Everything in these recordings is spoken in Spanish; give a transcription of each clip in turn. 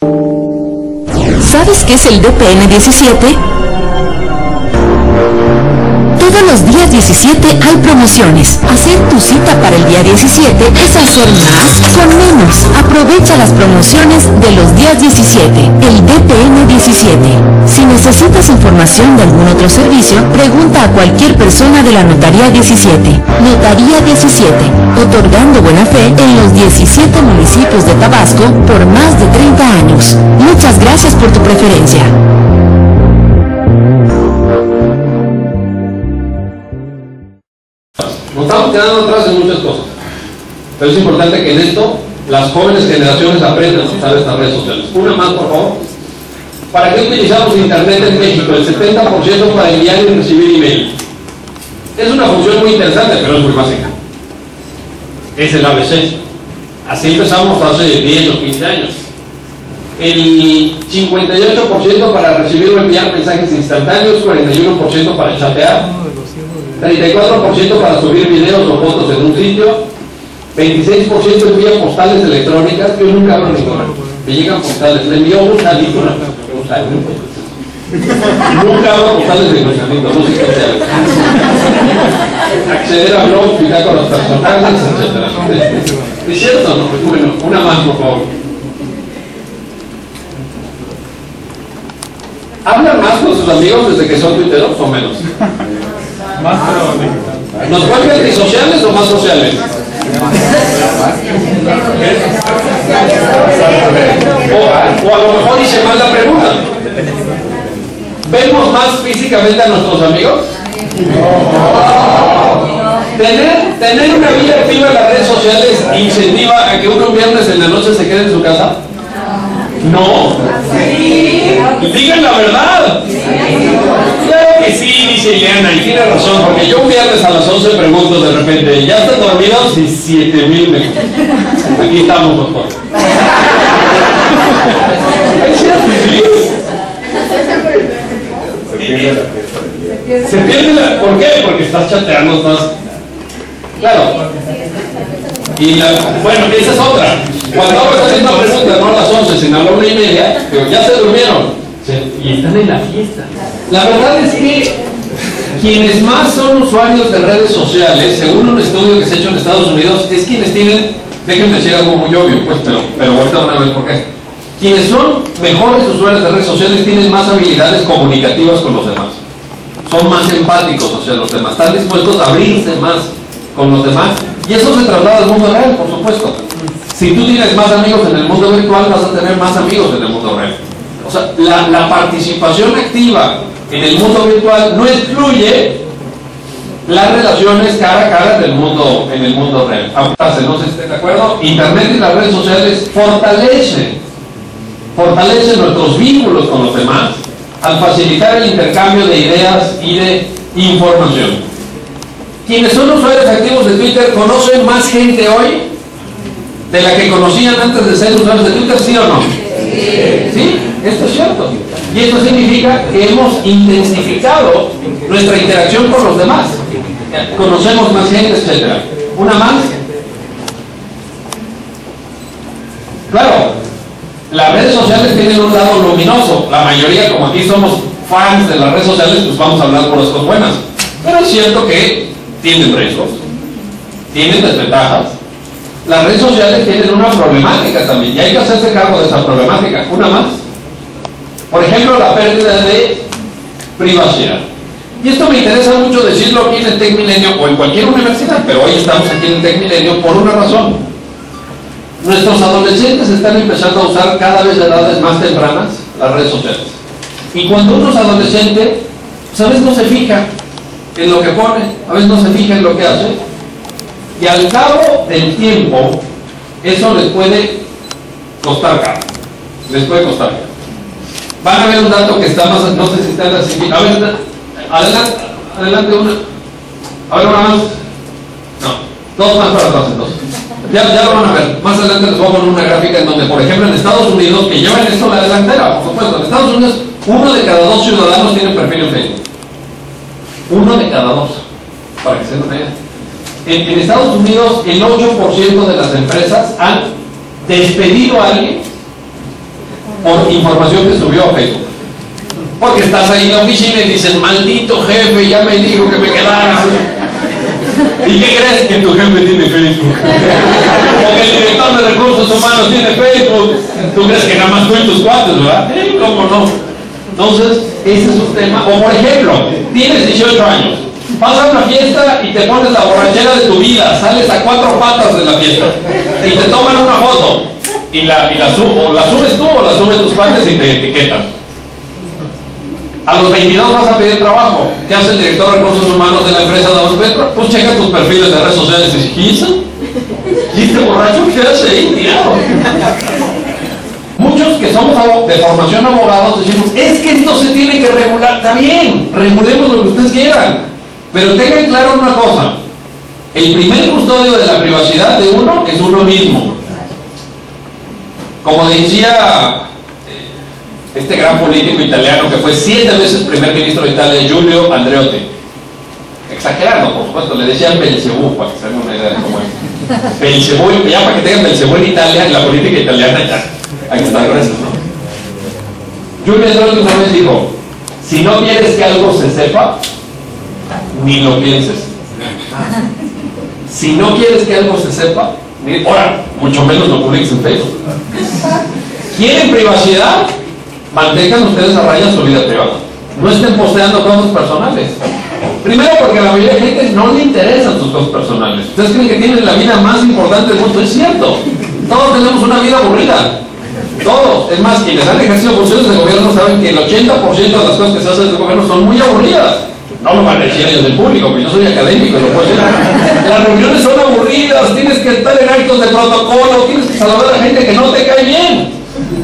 ¿Sabes qué es el DPN 17? Todos los días 17 hay promociones. Hacer tu cita para el día 17 es hacer más con menos. Aprovecha las promociones de los días 17. El DPN 17. Si necesitas información de algún otro servicio, pregunta a cualquier persona de la Notaría 17. Notaría 17. Otorgando buena fe en los 17 municipios de Tabasco por más de 30 años. Muchas gracias por tu preferencia. Pero es importante que en esto las jóvenes generaciones aprendan a usar estas redes sociales. Una más, por favor. ¿Para qué utilizamos Internet en México? El 70% para enviar y recibir email. Es una función muy interesante, pero es muy básica. Es el ABC. Así empezamos hace 10 o 15 años. El 58% para recibir o enviar mensajes instantáneos, 41% para chatear, 34% para subir videos o fotos en un sitio, 26% envía postales electrónicas, yo nunca hablo ninguna, me llegan postales, me envió un salito, un salito. Nunca hago postales de conocimiento, no sé qué sea. Acceder a blogs, bitácoras personales, etc. ¿Es cierto no? Bueno, una más, por favor. ¿Hablan más con sus amigos desde que son tuiteros o menos? Más pero ¿Nos vuelven antisociales o más sociales? O, a lo mejor hice mal la pregunta. ¿Vemos más físicamente a nuestros amigos? ¿Tener, tener una vida activa en las redes sociales incentiva a que uno un viernes en la noche se quede en su casa? No. Digan la verdad. Claro que sí, dice Ileana, y tiene razón, porque yo un viernes a las 11 pregunto de repente, ¿ya están dormidos? Y 7 mil me... Aquí estamos, doctor. Es cierto, sí. Se pierde la... ¿Por qué? Porque estás chateando, estás... Claro. Y la... Bueno, esa es otra. Cuando hago esta misma pregunta, no a las 11, sino a la una y media, digo, ya se durmieron. Se- Y están en la fiesta. La verdad es que quienes más son usuarios de redes sociales, según un estudio que se ha hecho en Estados Unidos, es quienes tienen, déjenme decir algo muy obvio, pues, pero, pero ahorita van a ver por qué. Quienes son mejores usuarios de redes sociales tienen más habilidades comunicativas con los demás. Son más empáticos hacia los demás, están dispuestos a abrirse más con los demás. Y eso se traslada al mundo real, por supuesto. Si tú tienes más amigos en el mundo virtual, vas a tener más amigos en el mundo real. O sea, la, la participación activa en el mundo virtual no excluye las relaciones cara a cara del mundo, en el mundo real. Ahora, no sé si estén de acuerdo, Internet y las redes sociales fortalecen, fortalecen nuestros vínculos con los demás al facilitar el intercambio de ideas y de información. Quienes son usuarios activos de Twitter conocen más gente hoy de la que conocían antes de ser usuarios de Twitter, ¿sí o no? Sí, esto es cierto. Y esto significa que hemos intensificado nuestra interacción con los demás. Conocemos más gente, etc. Una más. Claro, las redes sociales tienen un lado luminoso. La mayoría, como aquí somos fans de las redes sociales, pues vamos a hablar por las cosas buenas. Pero es cierto que tienen riesgos, tienen desventajas. Las redes sociales tienen una problemática también y hay que hacerse cargo de esa problemática. Una más. Por ejemplo, la pérdida de privacidad. Y esto me interesa mucho decirlo aquí en el Tec Milenio o en cualquier universidad, pero hoy estamos aquí en el Tec Milenio por una razón. Nuestros adolescentes están empezando a usar cada vez de edades más tempranas las redes sociales. Y cuando uno es adolescente, pues a veces no se fija en lo que pone, a veces no se fija en lo que hace, y al cabo del tiempo, eso les puede costar caro. Les puede costar caro. Van a ver un dato que está más, no sé si está así. A ver, adelante, adelante una. A ver, una más. No, dos más para atrás entonces. Ya, ya lo van a ver. Más adelante les voy a poner una gráfica en donde, por ejemplo, en Estados Unidos, que llevan esto a la delantera, por supuesto, en Estados Unidos, uno de cada dos ciudadanos tiene perfil en Facebook. Uno de cada dos, para que se una idea. En, en Estados Unidos, el 8% de las empresas han despedido a alguien por información que subió a Facebook. Porque estás ahí en la oficina y dices, maldito jefe, ya me dijo que me quedara. ¿Y qué crees que tu jefe tiene Facebook? Porque el director de recursos humanos tiene Facebook. Tú crees que nada más tú y tus cuates, ¿verdad? ¿Cómo no? Entonces, ese es un tema. O por ejemplo, tienes 18 años, vas a una fiesta y te pones la borrachera de tu vida, sales a cuatro patas de la fiesta y te toman una foto y la, y la, o la subes tú o la suben tus padres y te etiquetan. A los 22 vas a pedir trabajo. ¿Qué hace el director de recursos humanos de la empresa de Petro? Pues checa tus perfiles de redes sociales y dices. ¿Y este borracho qué hace ahí tirado? Muchos que somos de formación abogados decimos, es que esto se tiene que regular. Está bien, regulemos lo que ustedes quieran. Pero tengan claro una cosa. El primer custodio de la privacidad de uno es uno mismo. Como decía este gran político italiano que fue siete veces primer ministro de Italia, Giulio Andreotti. Exagerando, por supuesto, le decían Belcebú, para que se hagan una idea de cómo es. Belcebú, ya para que tengan Belcebú en Italia, en la política italiana ya, hay que estar gruesos, ¿no? Giulio Andreotti una vez dijo, si no quieres que algo se sepa, ni lo pienses. Si no quieres que algo se sepa, ni, ahora, mucho menos lo publiques en Facebook. ¿Quieren privacidad? mantengan ustedes a raya su vida privada. No estén posteando cosas personales. Primero porque a la mayoría de gente no le interesan sus cosas personales. Ustedes creen que tienen la vida más importante del mundo. Es cierto. Todos tenemos una vida aburrida. Todos. Es más, quienes han ejercido funciones de gobierno saben que el 80% de las cosas que se hacen en el gobierno son muy aburridas. No lo van a decir ellos del público, porque yo soy académico, lo puedo decir. Las reuniones son aburridas, tienes que estar en actos de protocolo, tienes que saludar a gente que no te cae bien.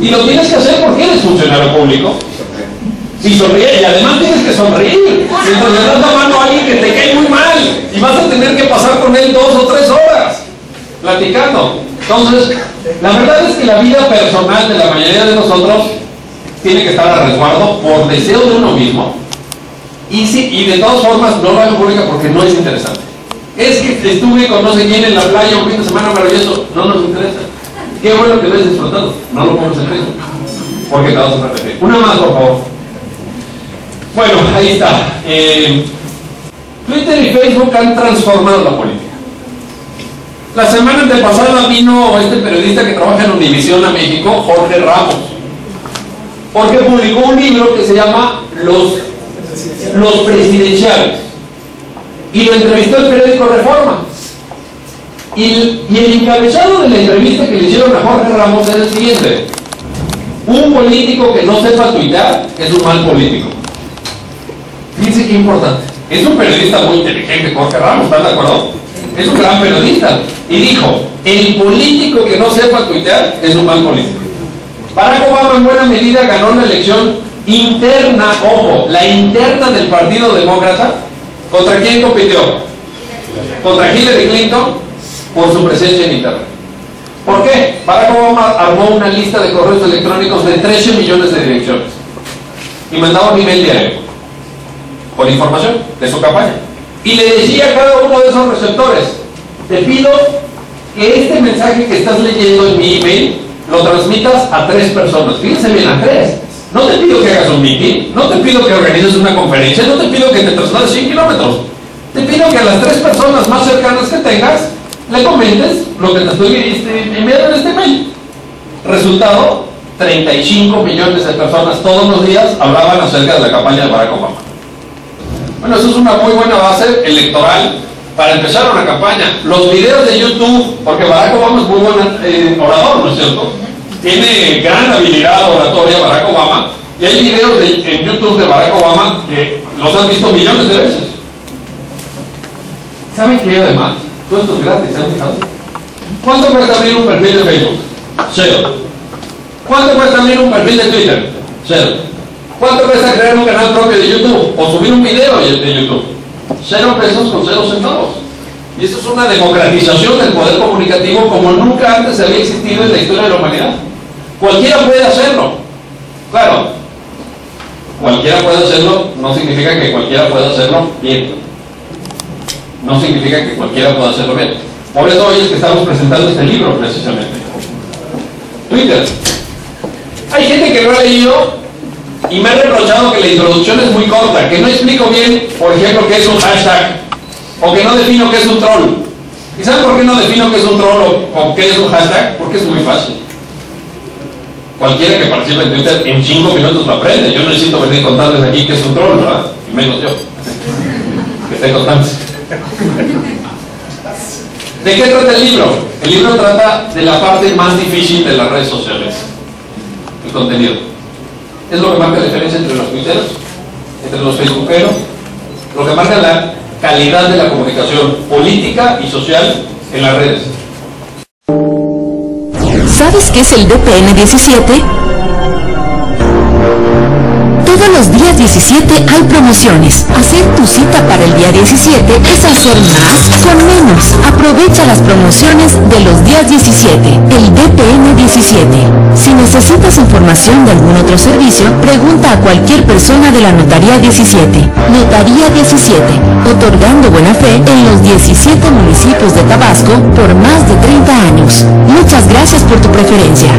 Y lo tienes que hacer porque eres funcionario público. Y sonríe, y además tienes que sonreír. Mientras le das la mano a alguien que te cae muy mal y vas a tener que pasar con él dos o tres horas platicando. Entonces, la verdad es que la vida personal de la mayoría de nosotros tiene que estar a resguardo por deseo de uno mismo. Y, sí, y de todas formas no lo hago pública porque no es interesante. Es que estuve con no sé quién en la playa un fin de semana maravilloso. Qué bueno que lo hayas disfrutado. No lo pongas en Facebook. Porque te vas a repetir. Una más, por favor. Bueno, ahí está. Eh, Twitter y Facebook han transformado la política. La semana antepasada vino este periodista que trabaja en Univisión a México, Jorge Ramos, porque publicó un libro que se llama Los, Los Presidenciales y lo entrevistó el periódico Reforma. Y, el encabezado de la entrevista que le hicieron a Jorge Ramos es el siguiente. Un político que no sepa tuitar es un mal político. Fíjense qué importante. Es un periodista muy inteligente, Jorge Ramos, ¿están de acuerdo? Es un gran periodista. Y dijo, el político que no sepa tuitear es un mal político. Barack Obama en buena medida ganó la elección interna, ojo, la interna del Partido Demócrata. ¿Contra quién compitió? Contra Hillary Clinton por su presencia en Internet. ¿Por qué? Barack Obama armó una lista de correos electrónicos de 13 millones de direcciones y mandaba un email diario con información de su campaña. Y le decía a cada uno de esos receptores, te pido que este mensaje que estás leyendo en mi email lo transmitas a tres personas. Fíjense bien, a tres. No te pido que hagas un meeting, no te pido que organices una conferencia, no te pido que te traslades 100 kilómetros. Te pido que a las tres personas más cercanas que tengas le comentes lo que te estoy este, enviando en este mail. Resultado, 35 millones de personas todos los días hablaban acerca de la campaña de Barack Obama. Bueno, eso es una muy buena base electoral para empezar una campaña. Los videos de YouTube, porque Barack Obama es muy buen eh, orador, ¿no es cierto? Tiene gran habilidad oratoria Barack Obama, y hay videos en YouTube de Barack Obama que los han visto millones de veces. ¿Saben qué además? Todo esto es gratis, ¿se han fijado? ¿Cuánto cuesta abrir un perfil de Facebook? Cero. ¿Cuánto cuesta abrir un perfil de Twitter? Cero. ¿Cuánto cuesta crear un canal propio de YouTube? O subir un video de YouTube. Cero pesos con cero centavos. Y esto es una democratización del poder comunicativo como nunca antes había existido en la historia de la humanidad. Cualquiera puede hacerlo. Claro, cualquiera puede hacerlo, no significa que cualquiera pueda hacerlo bien no significa que cualquiera pueda hacerlo bien. Por eso hoy es que estamos presentando este libro, precisamente. Twitter. Hay gente que lo ha leído y me ha reprochado que la introducción es muy corta, que no explico bien, por ejemplo, qué es un hashtag, o que no defino qué es un troll. ¿Y saben por qué no defino qué es un troll o, qué es un hashtag? Porque es muy fácil. Cualquiera que participe en Twitter en 5 minutos lo aprende. Yo no necesito venir contarles aquí qué es un troll, ¿verdad? Y menos yo. Que esté constante. ¿De qué trata el libro? El libro trata de la parte más difícil de las redes sociales. El contenido. Es lo que marca la diferencia entre los twitteros, entre los facebookeros, lo que marca la calidad de la comunicación política y social en las redes. ¿Sabes qué es el DPN 17? Todos los días 17 hay promociones. Hacer tu cita para el día 17 es hacer más con menos. Aprovecha las promociones de los días 17, el DPN 17. Si necesitas información de algún otro servicio, pregunta a cualquier persona de la Notaría 17. Notaría 17, otorgando buena fe en los 17 municipios de Tabasco por más de 30 años. Muchas gracias por tu preferencia.